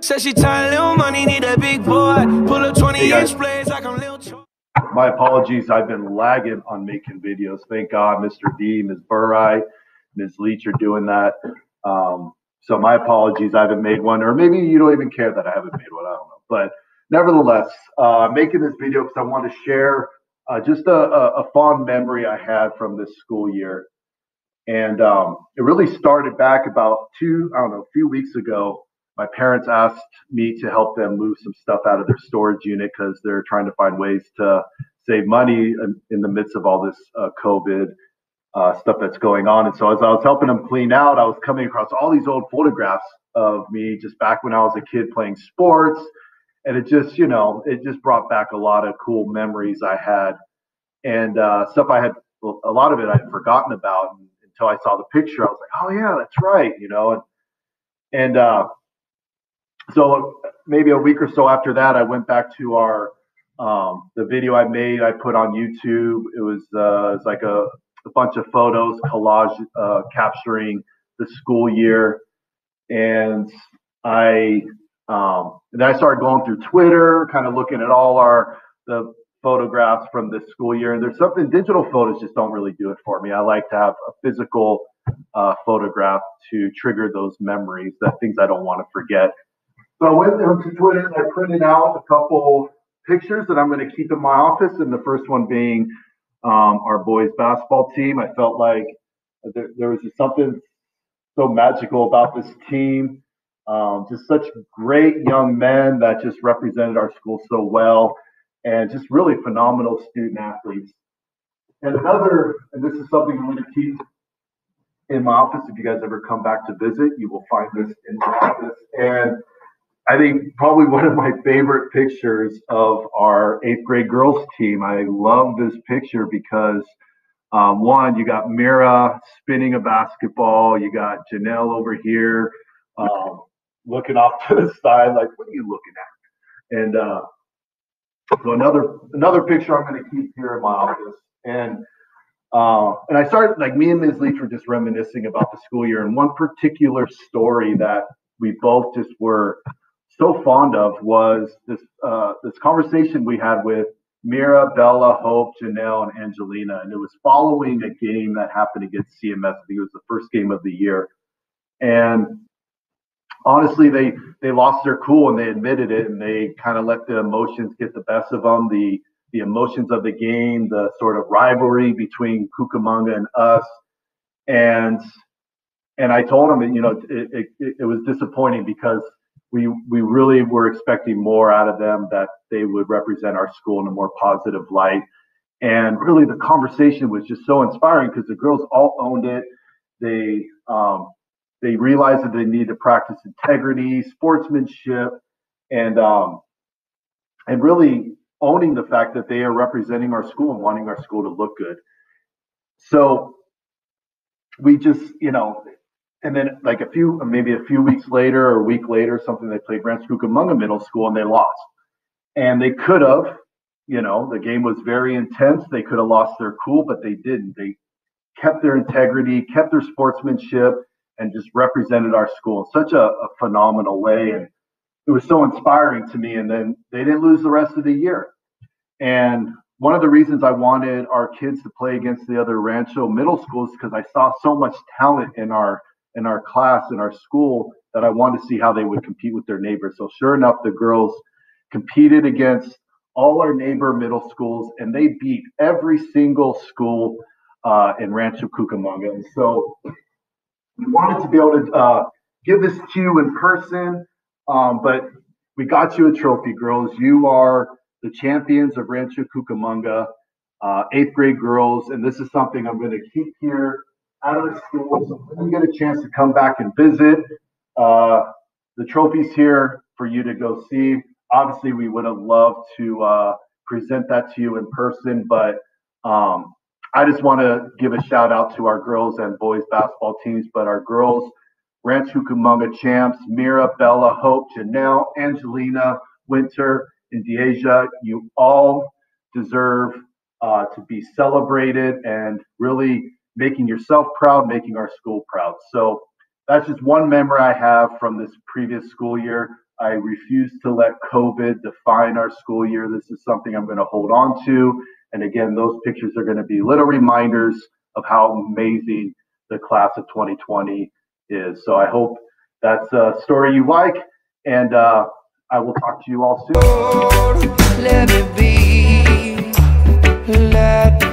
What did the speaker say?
Said she tired, little money, need a big boy. Pull up 20 hey inch blades like I'm. Cho- My apologies. I've been lagging on making videos. Thank God, Mr. D, Ms. Burrai, Ms. Leach are doing that. Um, so my apologies. I haven't made one, or maybe you don't even care that I haven't made one. I don't know. But nevertheless, uh, making this video because I want to share uh, just a, a, a, fond memory I had from this school year. And um, it really started back about two, I don't know, a few weeks ago my parents asked me to help them move some stuff out of their storage unit because they're trying to find ways to save money in, the midst of all this uh, COVID uh, stuff that's going on. And so as I was helping them clean out, I was coming across all these old photographs of me just back when I was a kid playing sports. And it just, you know, it just brought back a lot of cool memories I had and uh, stuff I had, a lot of it I'd forgotten about until I saw the picture. I was like, oh, yeah, that's right, you know. And, and uh, so maybe a week or so after that, I went back to our um, the video I made. I put on YouTube. It was uh, it's like a, a, bunch of photos, collage uh, capturing the school year, and I um, and I started going through Twitter, kind of looking at all our the photographs from this school year. And there's something digital photos just don't really do it for me. I like to have a physical uh, photograph to trigger those memories, that things I don't want to forget. So I went to Twitter and I printed out a couple pictures that I'm going to keep in my office. And the first one being um, our boys basketball team. I felt like there, there was just something so magical about this team. Um, just such great young men that just represented our school so well, and just really phenomenal student athletes. And another, and this is something I'm going to keep in my office. If you guys ever come back to visit, you will find this in my office. And I think probably one of my favorite pictures of our eighth grade girls team. I love this picture because um, one, you got Mira spinning a basketball, you got Janelle over here um, looking off to the side, like, what are you looking at? And uh, so another another picture I'm going to keep here in my office, and uh, and I started like me and Ms. Leach were just reminiscing about the school year, and one particular story that we both just were so fond of was this uh, this conversation we had with Mira, Bella, Hope, Janelle, and Angelina, and it was following a game that happened against CMS. I think it was the first game of the year, and honestly, they they lost their cool and they admitted it, and they kind of let the emotions get the best of them. The the emotions of the game, the sort of rivalry between Cucamonga and us, and and I told them, that, you know, it, it, it was disappointing because we we really were expecting more out of them that they would represent our school in a more positive light and really the conversation was just so inspiring because the girls all owned it they um, they realized that they need to practice integrity sportsmanship and um, and really owning the fact that they are representing our school and wanting our school to look good. So we just you know and then like a few maybe a few weeks later or a week later something they played rancho cucamonga middle school and they lost. And they could have you know the game was very intense. They could have lost their cool but they didn't. They kept their integrity kept their sportsmanship and just represented our school in such a, a phenomenal way and it was so inspiring to me and then they didn't lose the rest of the year and one of the reasons I wanted our kids to play against the other Rancho middle schools because I saw so much talent in our in our class in our school that I wanted to see how they would compete with their neighbors. So sure enough, the girls competed against all our neighbor middle schools, and they beat every single school uh, in Rancho Cucamonga. And so we wanted to be able to uh, give this to you in person, um, but we got you a trophy, girls. You are the champions of Rancho Cucamonga, uh, eighth grade girls, and this is something I'm going to keep here out of the school. So when you get a chance to come back and visit, uh, the trophy's here for you to go see. Obviously, we would have loved to uh, present that to you in person, but um, I just want to give a shout out to our girls and boys basketball teams. But our girls, Rancho Cucamonga champs, Mira, Bella, Hope, Janelle, Angelina, Winter, and Deasia, you all deserve uh, to be celebrated and really making yourself proud, making our school proud. So that's just one memory I have from this previous school year. I refuse to let COVID define our school year. This is something I'm going to hold on to. And again, those pictures are going to be little reminders of how amazing the class of 2020 is. So I hope that's a story you like, and uh, I will talk to you all soon. Lord,